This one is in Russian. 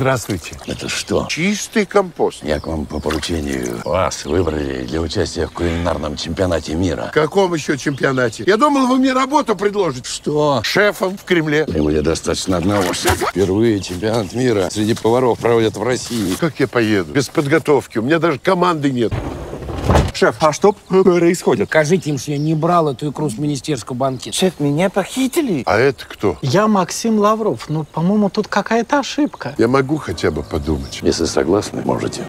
Здравствуйте. Это что? Чистый компост. Я к вам по поручению вас выбрали для участия в кулинарном чемпионате мира. В каком еще чемпионате? Я думал, вы мне работу предложите. Что? Шефом в Кремле. И мне достаточно одного шефа. Впервые чемпионат мира среди поваров проводят в России. Как я поеду? Без подготовки. У меня даже команды нет. Шеф, а что происходит? Скажите им, что я не брал эту икру с министерского банкета. Шеф, меня похитили. А это кто? Я Максим Лавров. Ну, по-моему, тут какая-то ошибка. Я могу хотя бы подумать. Если согласны, можете.